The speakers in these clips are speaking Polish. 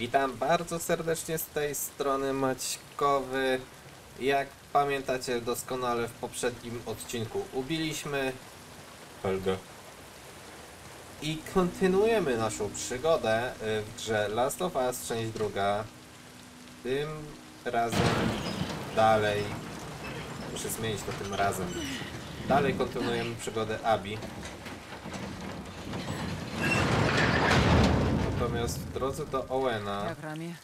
Witam bardzo serdecznie z tej strony Maćkowy. Jak pamiętacie doskonale w poprzednim odcinku ubiliśmy Helgę. I kontynuujemy naszą przygodę y, w grze Last of Us część druga. Tym razem dalej. Muszę zmienić to tym razem. Dalej kontynuujemy przygodę Abi. Natomiast w drodze do Owena Jak ramię?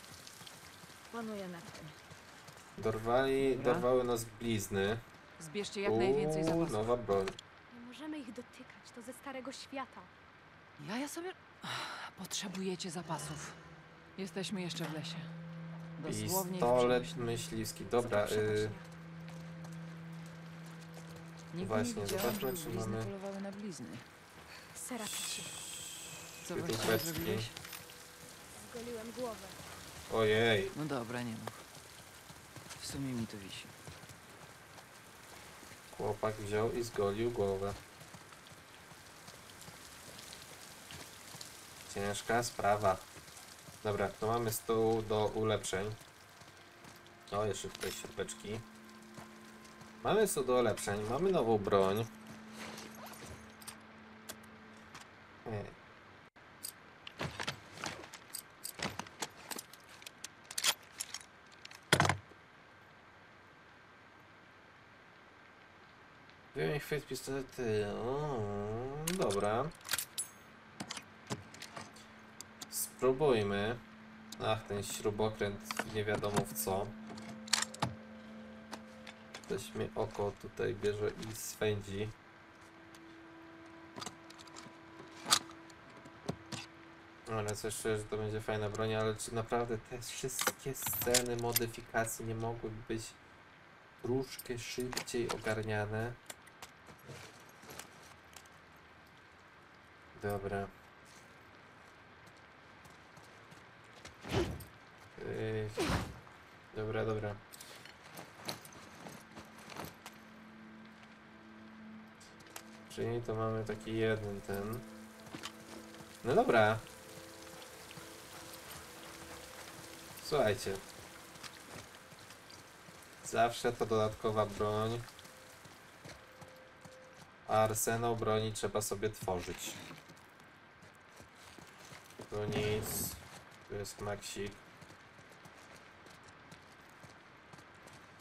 Panuję nad tym. dorwali, Dobra. dorwały nas blizny. Zbierzcie jak najwięcej Uuu, zapasów. nowa broń. Nie możemy ich dotykać, to ze starego świata. Ja, ja sobie... Ach, Potrzebujecie zapasów. Jesteśmy jeszcze w lesie. Dosłownie w Pistolet myśliwski. Dobra, y, Nigdy właśnie, nie widziałam, zobaczmy, żeby czy blizny mamy- polowały na blizny. Serapicie. Co zrobiłeś? Zgoliłem głowę. ojej. No dobra, nie mów. W sumie mi to wisi. Chłopak wziął i zgolił głowę. Ciężka sprawa. Dobra, to mamy stół do ulepszeń. O, jeszcze tutaj śrubeczki. Mamy stół do ulepszeń, mamy nową broń. Wyjąć chwyt pistolety. O, dobra. Spróbujmy. Ach, ten śrubokręt nie wiadomo w co. Mnie oko tutaj bierze i swędzi. Ale coś czuję, że to będzie fajna broń, ale czy naprawdę te wszystkie sceny modyfikacji nie mogłyby być troszkę szybciej ogarniane? Dobra. Dobra, dobra. Czyli to mamy taki jeden ten. No dobra. Słuchajcie. Zawsze to dodatkowa broń. A arsenał broni trzeba sobie tworzyć. Tu nic. Tu jest maksik.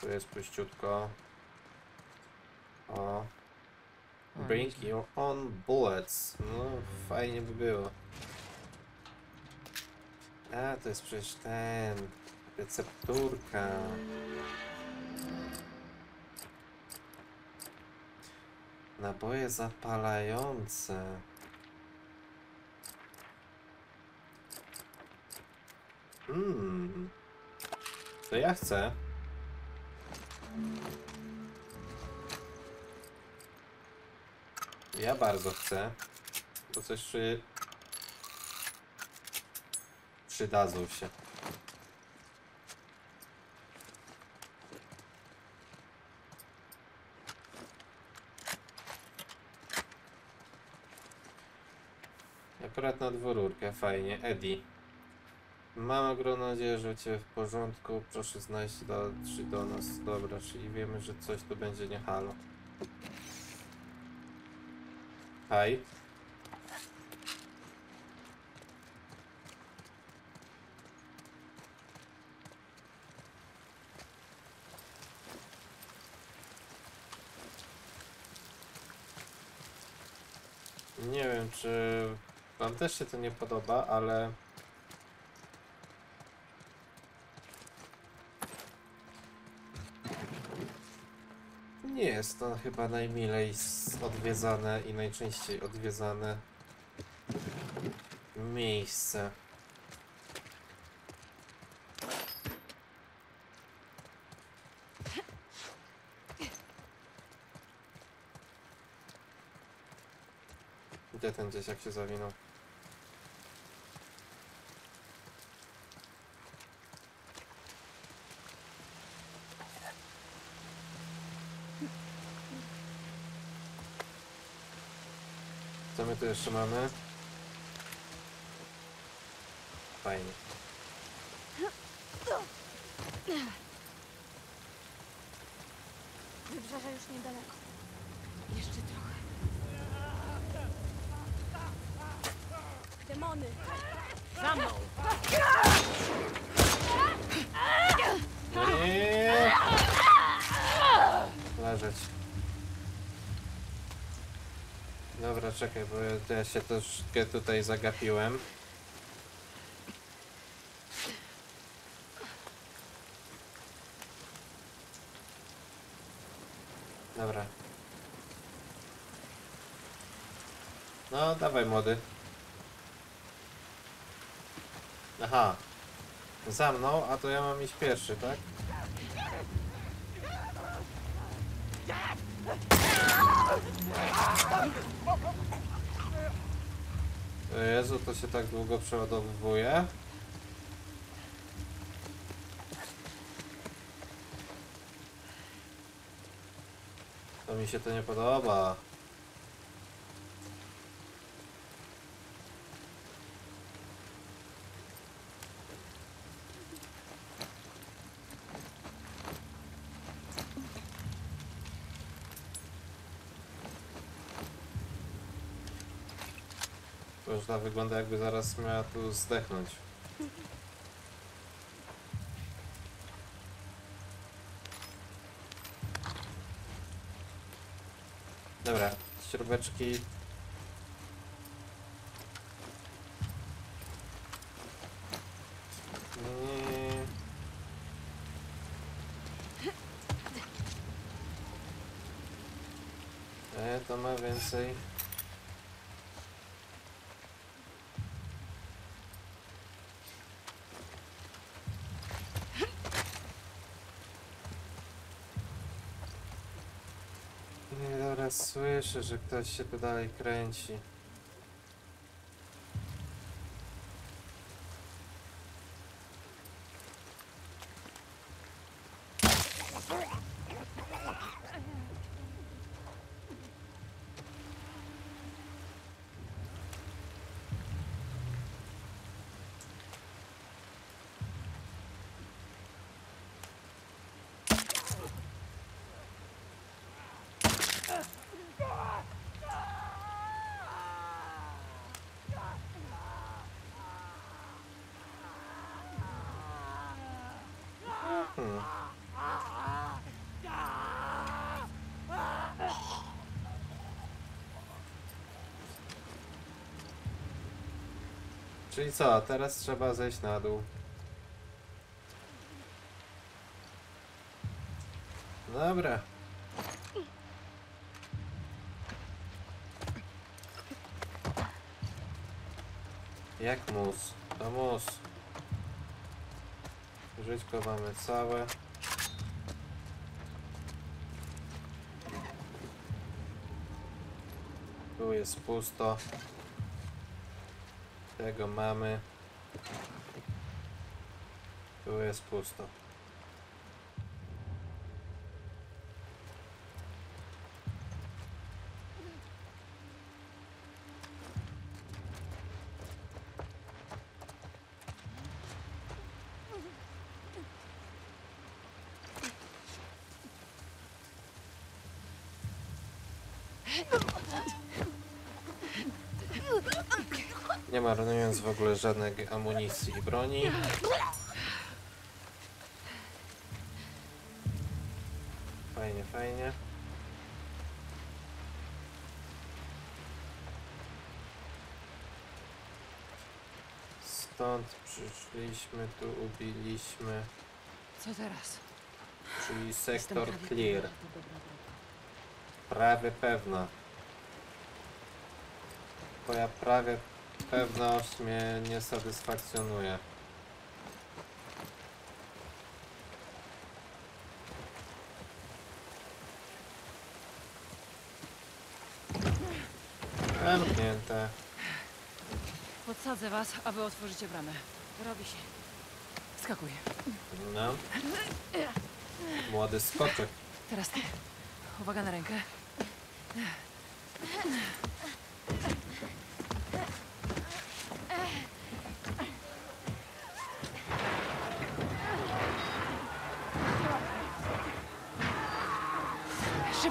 Tu jest puściutko. O. Bring your own bullets. No, fajnie by było. A, to jest przecież ten. Recepturka. Naboje zapalające. Mmm. To ja chcę. Ja bardzo chcę. Bo coś przy... Przydadzą się. Akurat na dwururkę, fajnie. Eddie. Mam ogromną nadzieję, że u Ciebie w porządku. Proszę znaleźć do, czy do nas. Dobra, czyli wiemy, że coś tu będzie nie halo. Hej. Nie wiem, czy wam też się to nie podoba, ale nie jest to chyba najmilej odwiedzane i najczęściej odwiedzane miejsce. Gdzie ten dzieciak się zawinął? Co my tu jeszcze mamy? Fajnie. Wybrzeże już niedaleko. Jeszcze trochę. Demony! Za mną! Leżeć. Dobra, czekaj, bo ja- się troszkę tutaj zagapiłem. Dobra. No, dawaj młody. Aha. Za mną, a to ja mam iść pierwszy, tak? Jezu, to się tak długo przeładowuje. To mi się to nie podoba. Wygląda jakby zaraz miała tu zdechnąć. Dobra, śrubeczki. Nie. E, to ma więcej. Nie, dobra, słyszę, że ktoś się tu dalej kręci. Hmm. Czyli co, teraz trzeba zejść na dół. Dobra. Jak mus? To mus. Żyćko mamy całe. Tu jest pusto. Tego mamy. Tu jest pusto. Nie marnując w ogóle żadnej amunicji i broni. Fajnie, fajnie. Stąd przyszliśmy, tu ubiliśmy, Co teraz? czyli sektor prawie clear. pewna, to. Prawie pewna. Twoja prawie pewność mnie nie satysfakcjonuje. Zamknięte. Podsadzę was, a wy otworzycie bramę. Robi się. Skakuj. No. Młody skoczek. Teraz ty. Uwaga na rękę.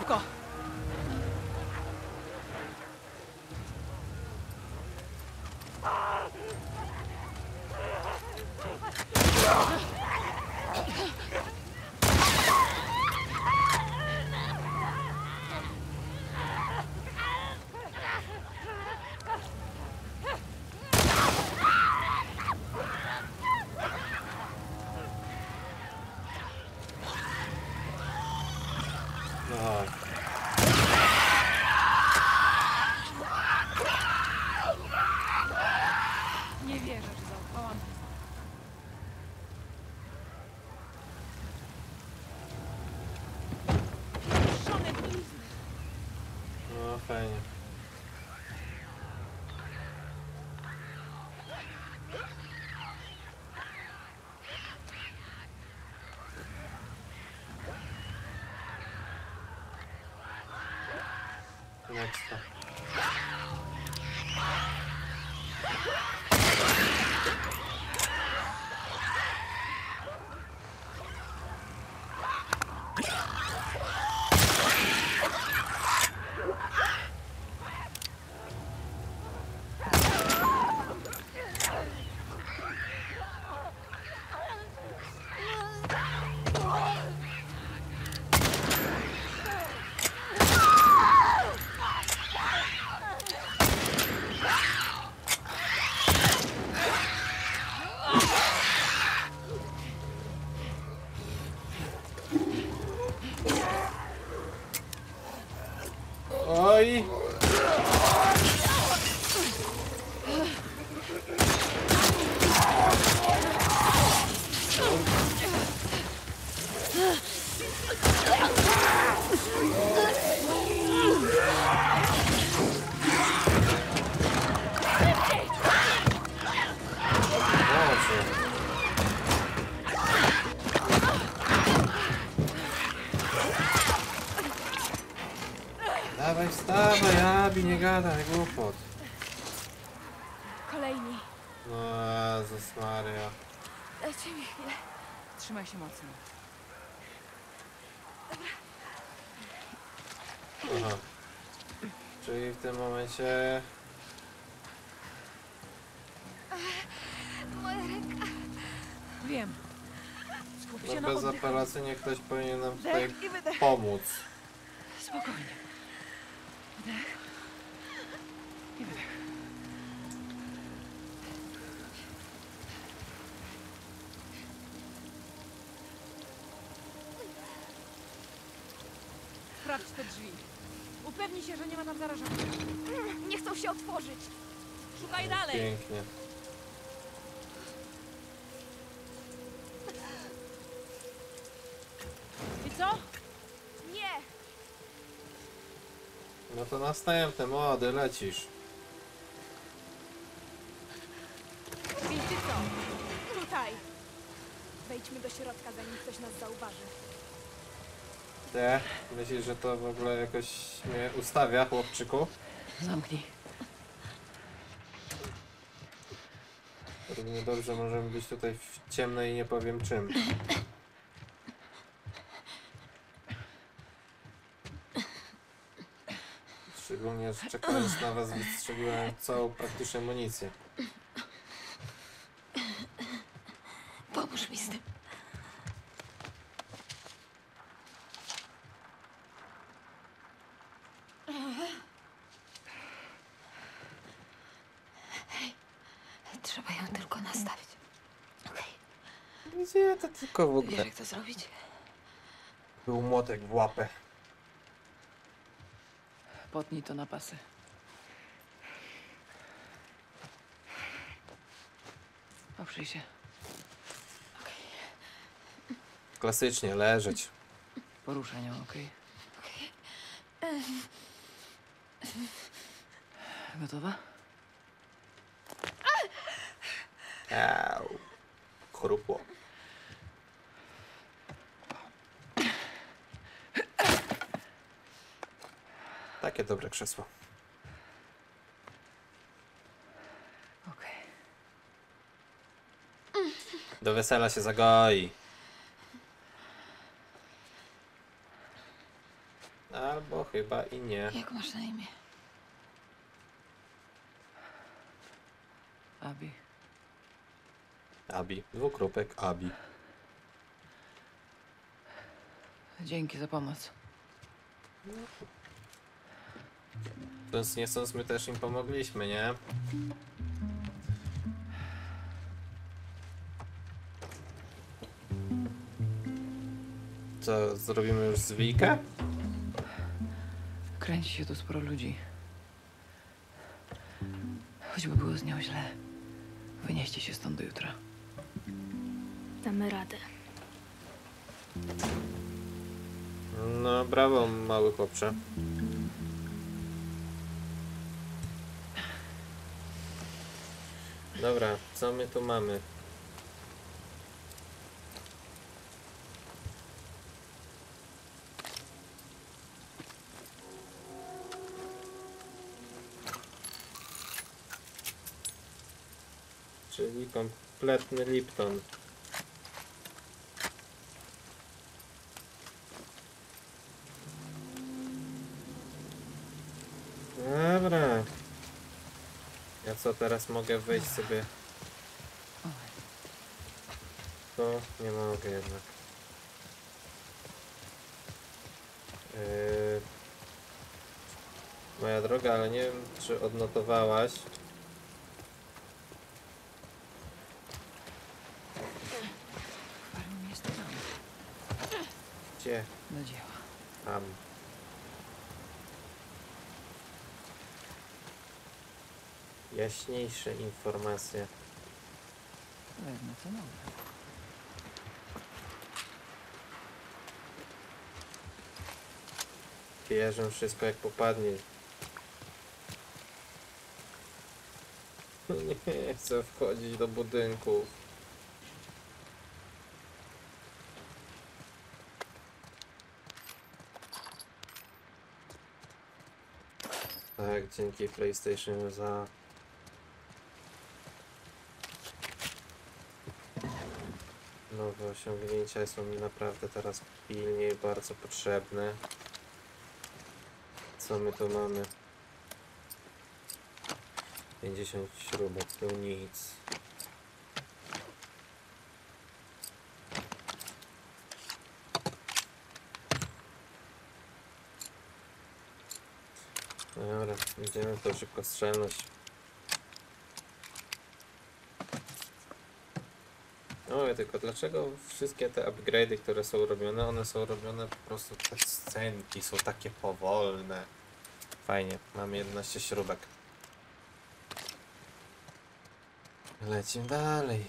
Szybko! Ahí. Dawaj, wstawaj, Abi, nie gadaj, głupot. Kolejni. No, Jezus Maria. Dajcie mi chwilę. Trzymaj się mocno. Aha. Czyli w tym momencie... Moja ręka. Wiem. Skup się No na bezapelacyjnie ktoś powinien nam tutaj pomóc. Spokojnie. Wdech. I wydech. Sprawdź te drzwi. Upewnij się, że nie ma tam zarażenia. Nie chcą się otworzyć. Szukaj dalej. Pięknie. I co? Nie. No to następny, młody, lecisz. Wiecie co? Tutaj. Wejdźmy do środka, zanim ktoś nas zauważy. Te, myślisz, że to w ogóle jakoś mnie ustawia, chłopczyku? Zamknij. Równie dobrze możemy być tutaj w ciemnej nie powiem czym. Szczególnie, że czekając na was wystrzeliłem całą praktycznie amunicję. Pomóż mi z tym. Trzeba ją tylko nastawić. Okej. Gdzie to tylko w Wiesz, ogóle jak to zrobić? był młotek w łapę. Potnij to na pasy. Oprzyj się. Klasycznie, leżeć. Poruszaj nią, okej? Gotowa? Au. Chrupło. Takie dobre krzesło. Okej. Do wesela się zagoi. Albo Nie. Jak masz na imię? Abi. Abi. Dwukropek Abi. Dzięki za pomoc. Chcąc nie chcąc, my też im pomogliśmy, nie? Co, zrobimy już zwijkę? Kręci się tu sporo ludzi. Choćby było z nią źle. Wynieście się stąd do jutra. Damy radę. No, brawo, mały chłopcze. Dobra, co my tu mamy? Czyli kompletny Lipton. Ja co teraz mogę wejść sobie? To nie mogę jednak. Yy... Moja droga, ale nie wiem czy odnotowałaś. Gdzie? Do dzieła. Tam. Jaśniejsze informacje. Wezmę co nowe. Wierzę wszystko jak popadnie. Nie chcę wchodzić do budynków. Tak, dzięki PlayStation za nowe osiągnięcia są mi naprawdę teraz pilnie i bardzo potrzebne. Co my tu mamy? 50 śrubek, tu nic. Dobra, idziemy to szybkostrzelność. Tylko dlaczego wszystkie te upgrade'y, które są robione, one są robione po prostu te scenki są takie powolne. Fajnie, mamy 11 śrubek. Lecimy dalej.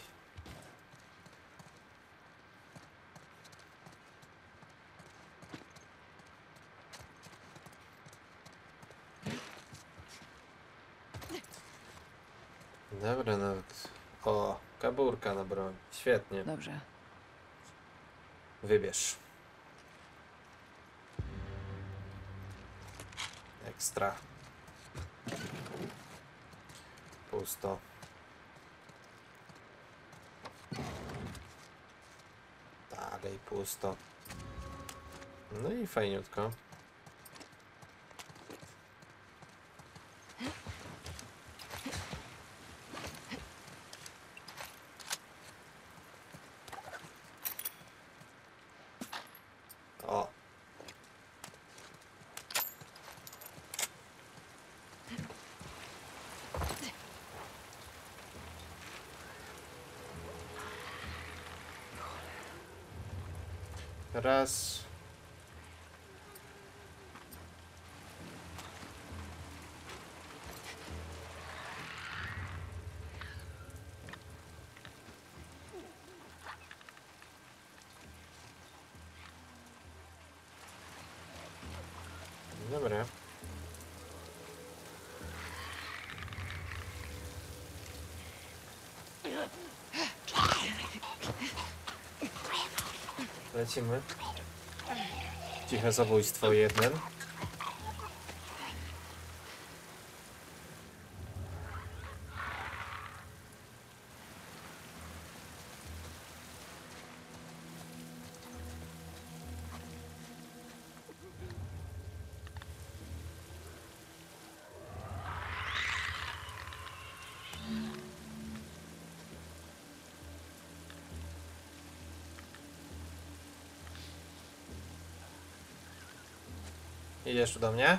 Dobra, nawet. O, kaburka na broń. Świetnie. Dobrze. Wybierz. Ekstra. Pusto. Dalej pusto. No i fajniutko. Raz. Lecimy. Ciche zabójstwo jeden. Idziesz tu do mnie?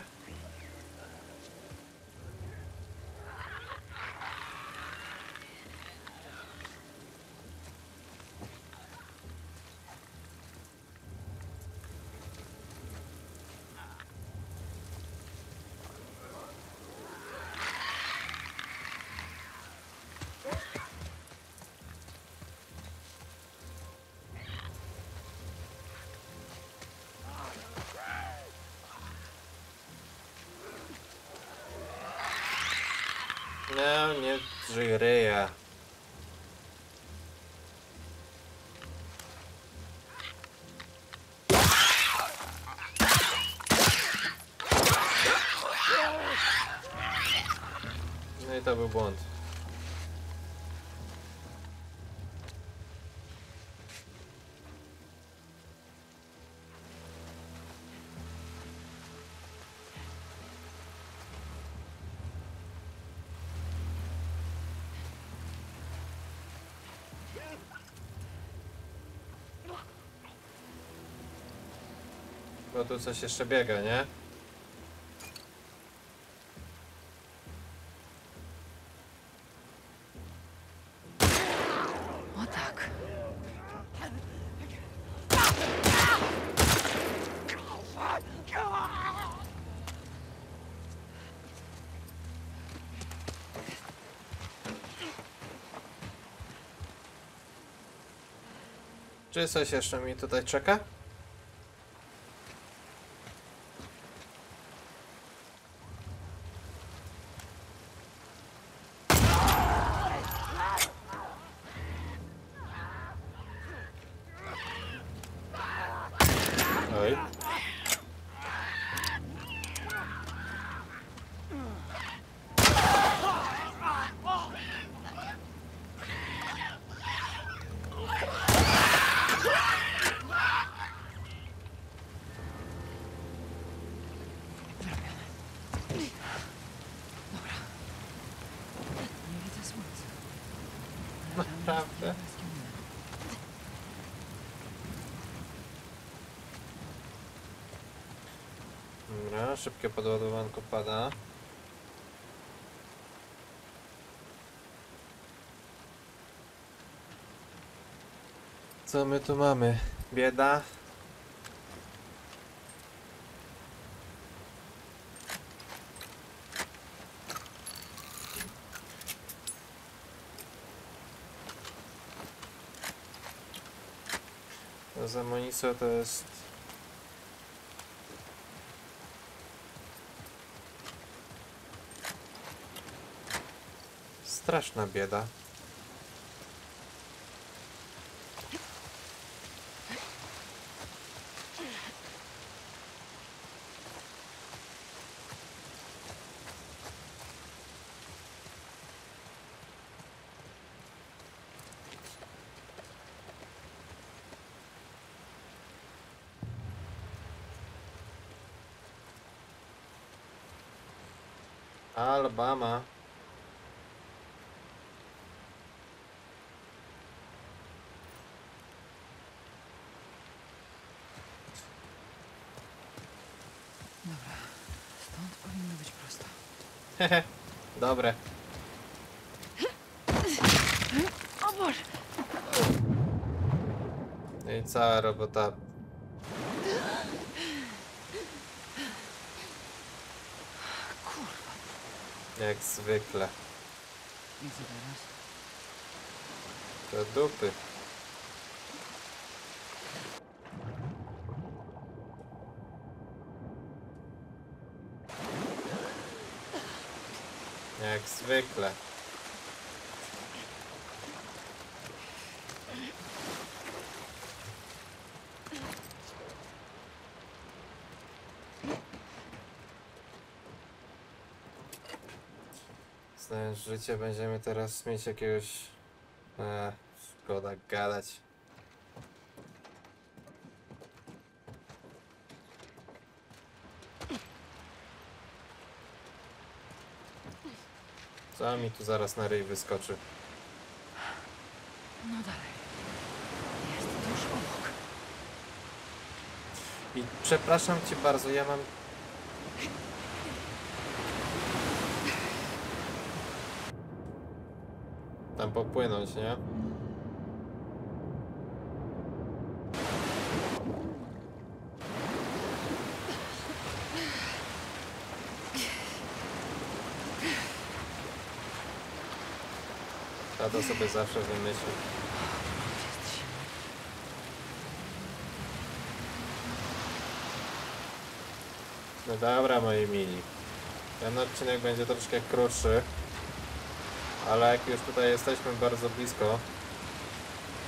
No, nie drzyj. No i to był błąd. Bo tu coś jeszcze biega, nie? O tak. Czy coś jeszcze mi tutaj czeka? Oj. Nie widzę słońca. Ale tam jest Naprawdę? jaskinia. Dobra, szybkie podładowanko pada. Co my tu mamy? Bieda? Za amunicją to jest straszna bieda. Alabama. Dobra. Stąd powinno być prosto. Hehe, dobre. O Boże! No i cała robota. Kurwa. Jak zwykle. I co teraz? To dupy. Jak zwykle. Znając życie, będziemy teraz mieć jakiegoś... A, szkoda gadać. nami, tu zaraz na ryj wyskoczy. No dalej. Jest tuż obok. I przepraszam cię bardzo, ja mam... Tam popłynąć, nie? Tato sobie zawsze wymyśli. No dobra, moi mili. Ten odcinek będzie troszkę krótszy, ale jak już tutaj jesteśmy bardzo blisko,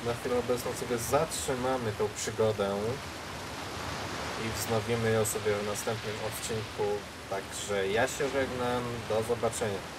na chwilę obecną sobie zatrzymamy tą przygodę i wznowimy ją sobie w następnym odcinku. Także ja się żegnam, do zobaczenia.